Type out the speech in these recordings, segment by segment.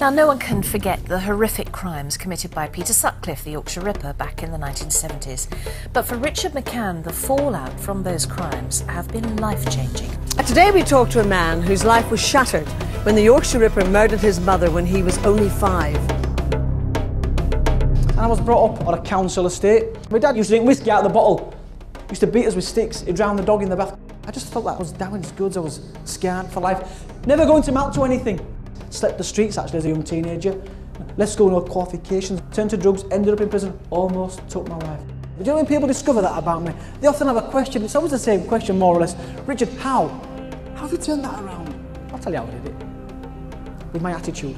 Now, no one can forget the horrific crimes committed by Peter Sutcliffe, the Yorkshire Ripper, back in the 1970s. But for Richard McCann, the fallout from those crimes have been life changing. Today we talk to a man whose life was shattered when the Yorkshire Ripper murdered his mother when he was only five. And I was brought up on a council estate. My dad used to drink whiskey out of the bottle. He used to beat us with sticks. He'd drown the dog in the bath. I just felt like I was damaged goods. I was scarred for life. Never going to amount to anything. Slept the streets actually as a young teenager. Left school no qualifications. Turned to drugs. Ended up in prison. Almost took my life. But you know when people discover that about me? They often have a question. It's always the same question more or less. Richard, how? How have you turned that around? I'll tell you how I did it. With my attitude.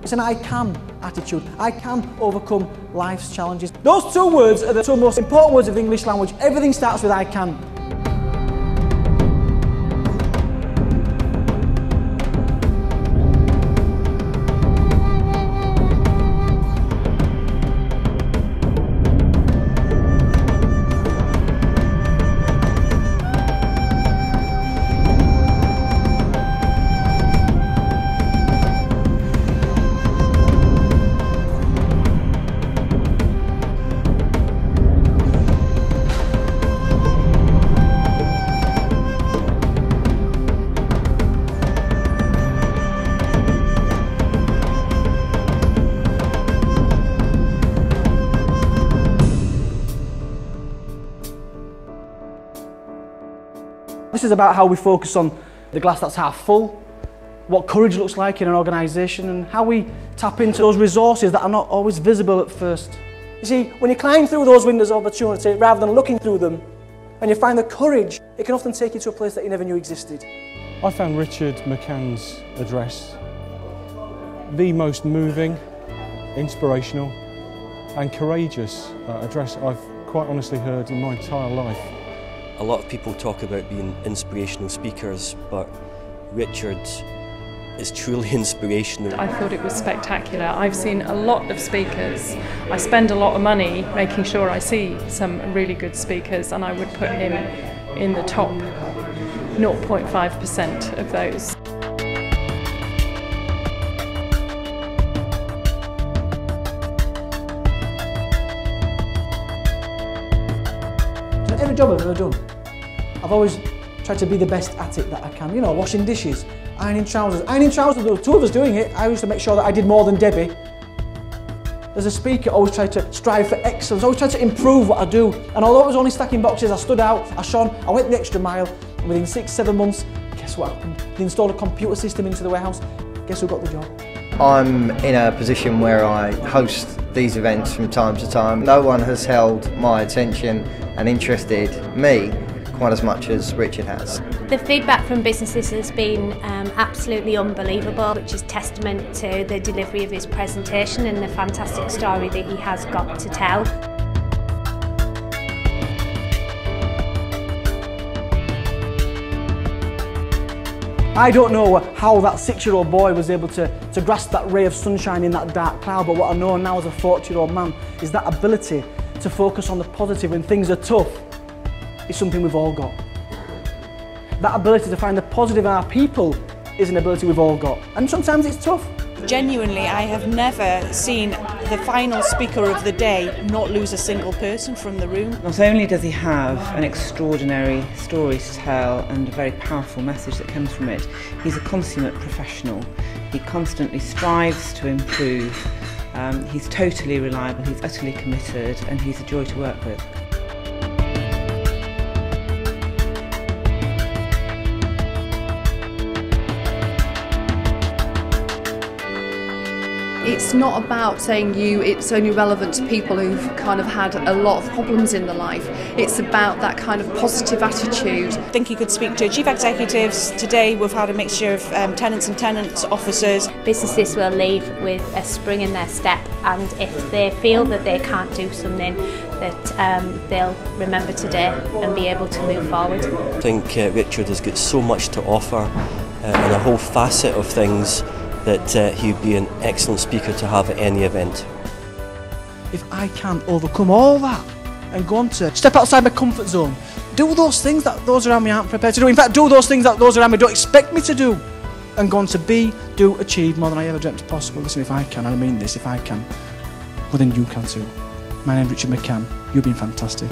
It's an I can attitude. I can overcome life's challenges. Those two words are the two most important words of the English language. Everything starts with I can. This is about how we focus on the glass that's half full, what courage looks like in an organisation and how we tap into those resources that are not always visible at first. You see, when you climb through those windows of opportunity rather than looking through them, and you find the courage, it can often take you to a place that you never knew existed. I found Richard McCann's address the most moving, inspirational and courageous uh, address I've quite honestly heard in my entire life. A lot of people talk about being inspirational speakers, but Richard is truly inspirational. I thought it was spectacular. I've seen a lot of speakers. I spend a lot of money making sure I see some really good speakers, and I would put him in the top 0.5% of those. Every job I've ever done, I've always tried to be the best at it that I can. You know, washing dishes, ironing trousers. Ironing trousers, there were two of us doing it. I used to make sure that I did more than Debbie. As a speaker, I always tried to strive for excellence. I always tried to improve what I do. And although I was only stacking boxes, I stood out, I shone, I went the extra mile. And within six, seven months, guess what happened? They installed a computer system into the warehouse. Guess who got the job? I'm in a position where I host these events from time to time. No one has held my attention and interested me quite as much as Richard has. The feedback from businesses has been um, absolutely unbelievable, which is testament to the delivery of his presentation and the fantastic story that he has got to tell. I don't know how that six-year-old boy was able to, to grasp that ray of sunshine in that dark cloud, but what I know now as a 40-year-old man is that ability to focus on the positive when things are tough is something we've all got. That ability to find the positive in our people is an ability we've all got. And sometimes it's tough. genuinely I have never seen the final speaker of the day not lose a single person from the room. Not only does he have an extraordinary story to tell and a very powerful message that comes from it, he's a consummate professional. He constantly strives to improve. Um, he's totally reliable, he's utterly committed and he's a joy to work with. It's not about saying you, it's only relevant to people who've kind of had a lot of problems in their life. It's about that kind of positive attitude. I think you could speak to chief executives. Today we've had a mixture of um, tenants and tenants officers. Businesses will leave with a spring in their step and if they feel that they can't do something that um, they'll remember today and be able to move forward. I think uh, Richard has got so much to offer uh, and a whole facet of things that uh, he would be an excellent speaker to have at any event. If I can't overcome all that and go on to step outside my comfort zone, do those things that those around me aren't prepared to do. In fact, do those things that those around me don't expect me to do. and gone to be, do, achieve more than I ever dreamt possible. Listen, if I can, I mean this, if I can, well then you can too. My name's Richard McCann. You've been fantastic.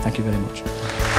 Thank you very much.